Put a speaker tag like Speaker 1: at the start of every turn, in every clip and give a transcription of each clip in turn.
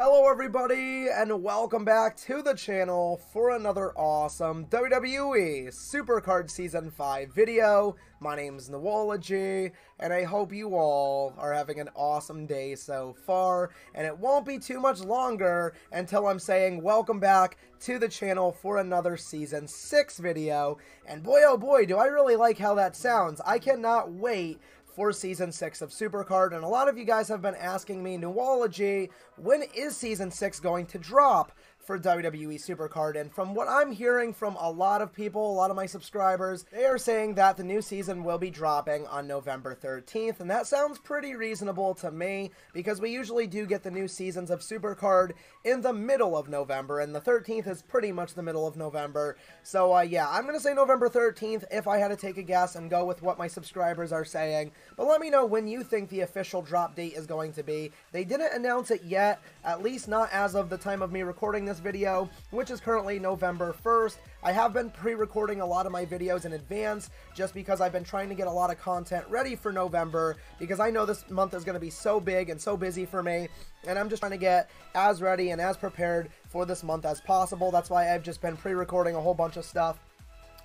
Speaker 1: Hello everybody and welcome back to the channel for another awesome WWE Supercard Season 5 video. My name's Noology and I hope you all are having an awesome day so far and it won't be too much longer until I'm saying welcome back to the channel for another Season 6 video and boy oh boy do I really like how that sounds. I cannot wait for Season 6 of Supercard, and a lot of you guys have been asking me, Noology, when is Season 6 going to drop? For WWE Supercard. And from what I'm hearing from a lot of people, a lot of my subscribers, they are saying that the new season will be dropping on November 13th. And that sounds pretty reasonable to me because we usually do get the new seasons of Supercard in the middle of November. And the 13th is pretty much the middle of November. So uh, yeah, I'm to say November 13th if I had to take a guess and go with what my subscribers are saying. But let me know when you think the official drop date is going to be. They didn't announce it yet, at least not as of the time of me recording this this video, which is currently November 1st. I have been pre-recording a lot of my videos in advance just because I've been trying to get a lot of content ready for November because I know this month is going to be so big and so busy for me and I'm just trying to get as ready and as prepared for this month as possible. That's why I've just been pre-recording a whole bunch of stuff.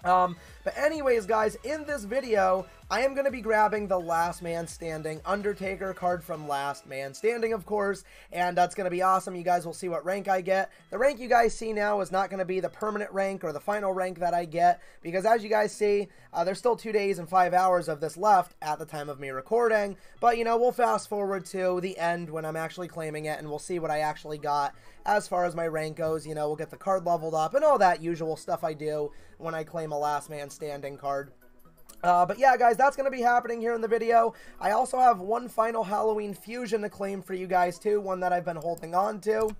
Speaker 1: Um, but anyways, guys, in this video, I am going to be grabbing the Last Man Standing Undertaker card from Last Man Standing, of course, and that's going to be awesome. You guys will see what rank I get. The rank you guys see now is not going to be the permanent rank or the final rank that I get, because as you guys see, uh, there's still two days and five hours of this left at the time of me recording, but, you know, we'll fast forward to the end when I'm actually claiming it, and we'll see what I actually got as far as my rank goes. You know, we'll get the card leveled up and all that usual stuff I do when I claim a Last Man Standing card. Uh, but yeah, guys, that's going to be happening here in the video. I also have one final Halloween Fusion to claim for you guys, too. One that I've been holding on to.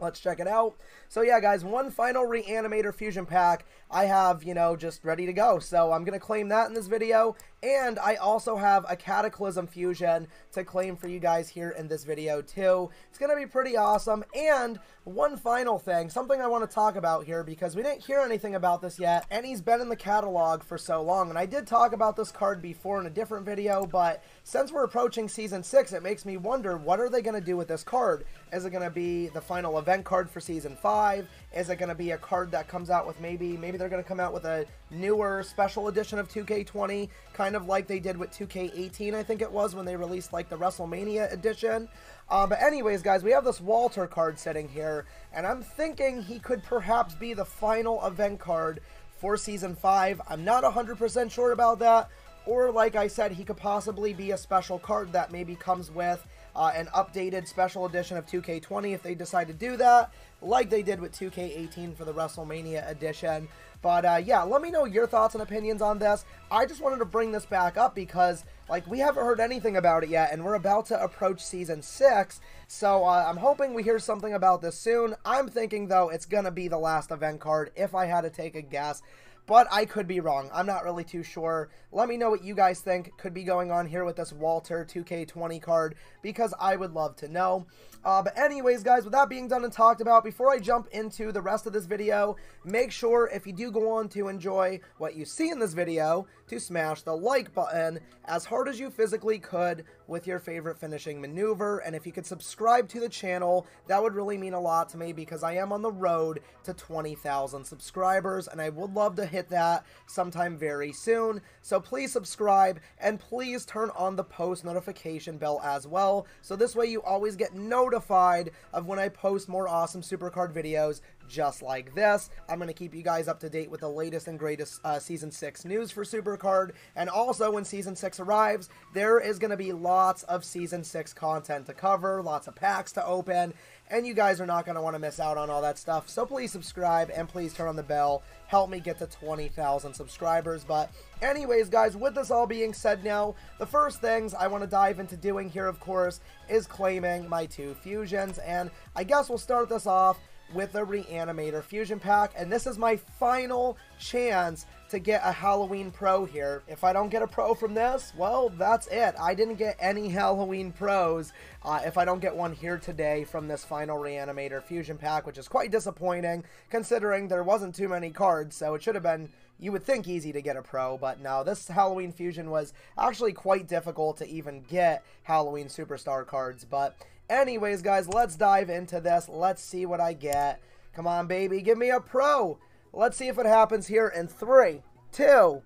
Speaker 1: Let's check it out. So yeah, guys, one final Reanimator Fusion Pack I have, you know, just ready to go. So I'm going to claim that in this video. And I also have a Cataclysm Fusion to claim for you guys here in this video, too. It's going to be pretty awesome. And one final thing, something I want to talk about here because we didn't hear anything about this yet. And he's been in the catalog for so long. And I did talk about this card before in a different video, but since we're approaching Season 6, it makes me wonder, what are they going to do with this card? Is it going to be the final event card for Season 5? Is it going to be a card that comes out with maybe, maybe they're going to come out with a newer special edition of 2K20, kind of like they did with 2K18, I think it was, when they released like the WrestleMania edition. Uh, but anyways, guys, we have this Walter card sitting here, and I'm thinking he could perhaps be the final event card for Season 5. I'm not 100% sure about that, or like I said, he could possibly be a special card that maybe comes with uh, an updated special edition of 2K20 if they decide to do that, like they did with 2K18 for the WrestleMania edition. But uh, yeah, let me know your thoughts and opinions on this. I just wanted to bring this back up because like we haven't heard anything about it yet, and we're about to approach season six. So uh, I'm hoping we hear something about this soon. I'm thinking though it's gonna be the last event card if I had to take a guess but I could be wrong. I'm not really too sure. Let me know what you guys think could be going on here with this Walter 2K20 card because I would love to know. Uh, but anyways, guys, with that being done and talked about, before I jump into the rest of this video, make sure if you do go on to enjoy what you see in this video, to smash the like button as hard as you physically could with your favorite finishing maneuver. And if you could subscribe to the channel, that would really mean a lot to me because I am on the road to 20,000 subscribers and I would love to hit that sometime very soon. So please subscribe and please turn on the post notification bell as well. So this way you always get notified of when I post more awesome Supercard videos just like this. I'm going to keep you guys up to date with the latest and greatest uh, Season 6 news for Supercard. And also, when Season 6 arrives, there is going to be lots of Season 6 content to cover, lots of packs to open, and you guys are not going to want to miss out on all that stuff. So please subscribe and please turn on the bell. Help me get to 20,000 subscribers. But anyways, guys, with this all being said now, the first things I want to dive into doing here, of course, is claiming my two fusions. And I guess we'll start this off with a Reanimator Fusion Pack, and this is my final chance to get a Halloween Pro here. If I don't get a Pro from this, well, that's it. I didn't get any Halloween Pros uh, if I don't get one here today from this final Reanimator Fusion Pack, which is quite disappointing, considering there wasn't too many cards, so it should have been, you would think, easy to get a Pro, but no, this Halloween Fusion was actually quite difficult to even get Halloween Superstar cards, but anyways, guys, let's dive into this. Let's see what I get. Come on, baby. Give me a pro. Let's see if it happens here in three, two,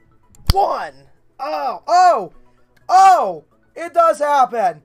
Speaker 1: one. Oh, oh, oh, it does happen.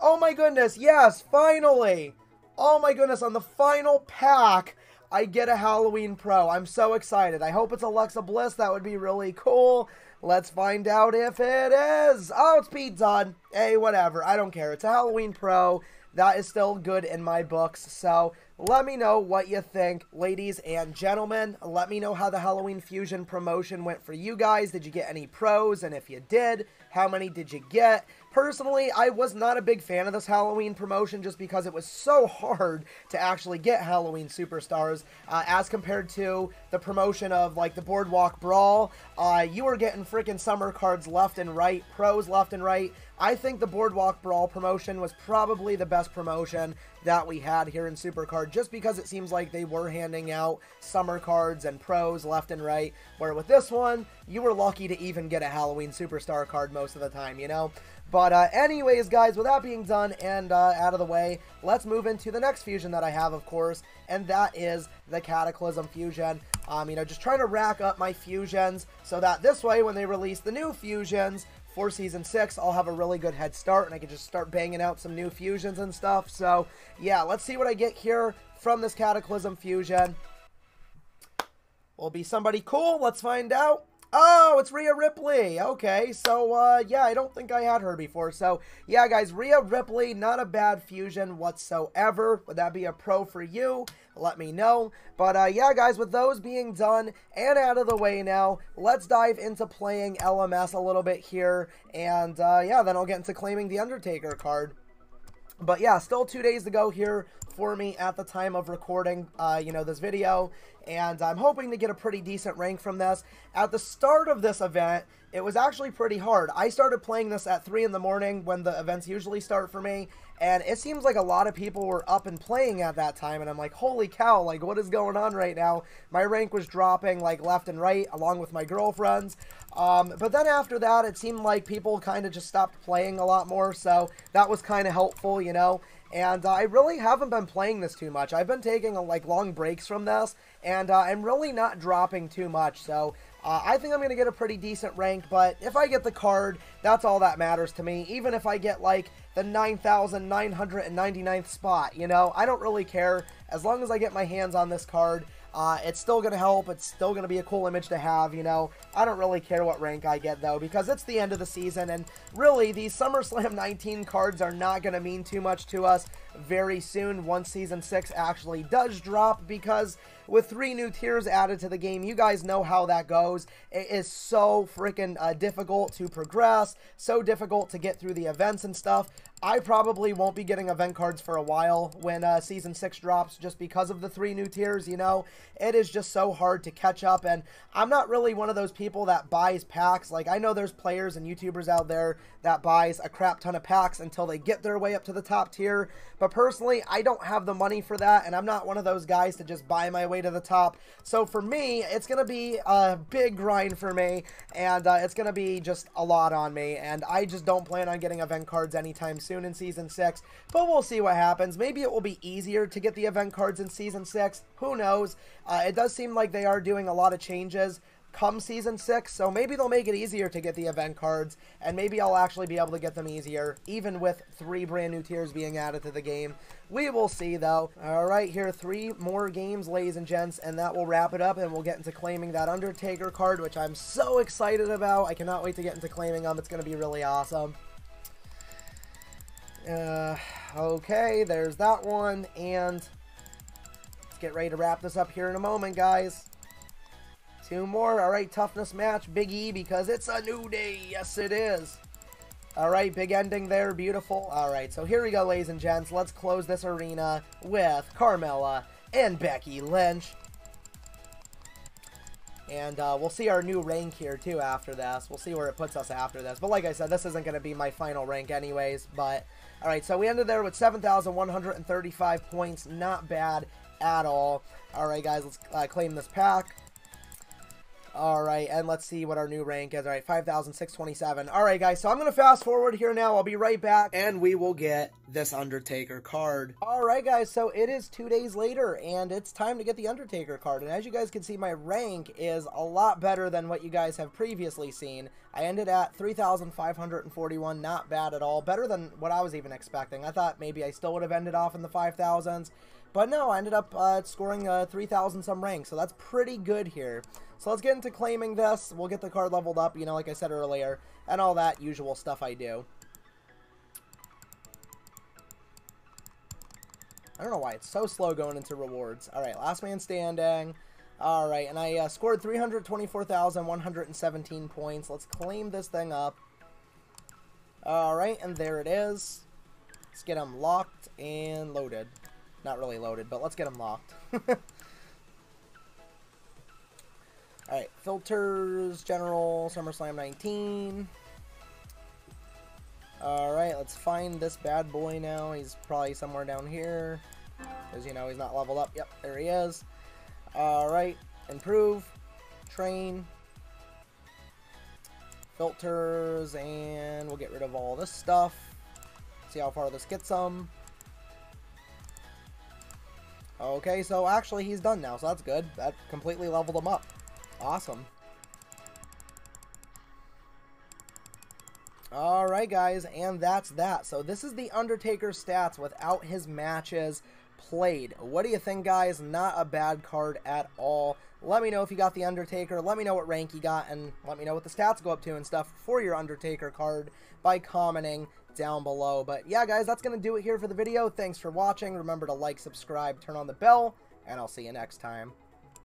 Speaker 1: Oh my goodness, yes, finally. Oh my goodness, on the final pack, I get a Halloween Pro. I'm so excited. I hope it's Alexa Bliss. That would be really cool. Let's find out if it is. Oh, it's Pete Dunne. Hey, whatever. I don't care. It's a Halloween Pro. That is still good in my books. So let me know what you think, ladies and gentlemen. Let me know how the Halloween Fusion promotion went for you guys. Did you get any pros? And if you did, how many did you get? Personally, I was not a big fan of this Halloween promotion just because it was so hard to actually get Halloween Superstars uh, as compared to the promotion of like the Boardwalk Brawl. Uh, you were getting freaking summer cards left and right, pros left and right. I think the Boardwalk Brawl promotion was probably the best promotion that we had here in Supercard just because it seems like they were handing out summer cards and pros left and right, where with this one, you were lucky to even get a Halloween Superstar card most of the time, you know? But uh, anyways, guys, with that being done and uh, out of the way, let's move into the next fusion that I have, of course, and that is the Cataclysm Fusion. Um, you know, just trying to rack up my fusions so that this way, when they release the new fusions for Season 6, I'll have a really good head start and I can just start banging out some new fusions and stuff. So, yeah, let's see what I get here from this Cataclysm Fusion. Will be somebody cool? Let's find out. Oh, it's Rhea Ripley. Okay, so, uh, yeah, I don't think I had her before. So, yeah, guys, Rhea Ripley, not a bad fusion whatsoever. Would that be a pro for you? Let me know. But, uh, yeah, guys, with those being done and out of the way now, let's dive into playing LMS a little bit here. And, uh, yeah, then I'll get into claiming the Undertaker card. But yeah, still two days to go here for me at the time of recording, uh, you know, this video. And I'm hoping to get a pretty decent rank from this. At the start of this event, it was actually pretty hard. I started playing this at 3 in the morning when the events usually start for me. And it seems like a lot of people were up and playing at that time. And I'm like, holy cow, like what is going on right now? My rank was dropping like left and right along with my girlfriends. Um, but then after that, it seemed like people kind of just stopped playing a lot more. So that was kind of helpful, you know. And uh, I really haven't been playing this too much. I've been taking uh, like long breaks from this, and uh, I'm really not dropping too much. So uh, I think I'm to get a pretty decent rank, but if I get the card, that's all that matters to me. Even if I get like the 9,999th spot, you know, I don't really care. As long as I get my hands on this card, uh, it's still going to help. It's still going to be a cool image to have, you know. I don't really care what rank I get, though, because it's the end of the season, and really, these SummerSlam 19 cards are not going to mean too much to us very soon once Season 6 actually does drop, because with three new tiers added to the game, you guys know how that goes. It is so freaking uh, difficult to progress, so difficult to get through the events and stuff. I probably won't be getting event cards for a while when uh, Season 6 drops just because of the three new tiers, you know? It is just so hard to catch up, and I'm not really one of those people that buys packs. Like, I know there's players and YouTubers out there that buys a crap ton of packs until they get their way up to the top tier, but personally, I don't have the money for that, and I'm not one of those guys to just buy my way to the top. So for me, it's going to be a big grind for me, and uh, it's going to be just a lot on me, and I just don't plan on getting event cards anytime soon in Season 6, but we'll see what happens. Maybe it will be easier to get the event cards in Season 6. Who knows? Uh, it does seem like they are doing a lot of changes come Season 6, so maybe they'll make it easier to get the event cards, and maybe I'll actually be able to get them easier, even with three brand new tiers being added to the game. We will see, though. Alright, here three more games, ladies and gents, and that will wrap it up, and we'll get into claiming that Undertaker card, which I'm so excited about. I cannot wait to get into claiming them. It's going to be really awesome. Uh, okay, there's that one, and let's get ready to wrap this up here in a moment, guys. Two more. All right, toughness match, Big E, because it's a new day. Yes, it is. All right, big ending there. Beautiful. All right, so here we go, ladies and gents. Let's close this arena with Carmella and Becky Lynch. And uh, we'll see our new rank here, too, after this. We'll see where it puts us after this. But like I said, this isn't going to be my final rank anyways. But, all right, so we ended there with 7,135 points. Not bad at all. All right, guys, let's uh, claim this pack. All right, and let's see what our new rank is. All right, 5,627. All right, guys, so I'm going to fast forward here now. I'll be right back, and we will get this Undertaker card. All right, guys, so it is two days later, and it's time to get the Undertaker card. And as you guys can see, my rank is a lot better than what you guys have previously seen. I ended at 3,541, not bad at all. Better than what I was even expecting. I thought maybe I still would have ended off in the 5,000s. But no, I ended up uh, scoring uh, 3,000 some ranks, so that's pretty good here. So let's get into claiming this. We'll get the card leveled up, you know, like I said earlier, and all that usual stuff I do. I don't know why it's so slow going into rewards. All right, last man standing. All right, and I uh, scored 324,117 points. Let's claim this thing up. All right, and there it is. Let's get them locked and loaded. Not really loaded, but let's get them locked. Alright, filters, general, SummerSlam 19. Alright, let's find this bad boy now. He's probably somewhere down here. Because, you know, he's not leveled up. Yep, there he is. Alright, improve, train, filters, and we'll get rid of all this stuff. See how far this gets them. Okay, so actually he's done now, so that's good. That completely leveled him up. Awesome. Alright guys, and that's that. So this is The Undertaker's stats without his matches played. What do you think guys? Not a bad card at all. Let me know if you got The Undertaker. Let me know what rank you got, and let me know what the stats go up to and stuff for your Undertaker card by commenting down below. But yeah, guys, that's going to do it here for the video. Thanks for watching. Remember to like, subscribe, turn on the bell, and I'll see you next time.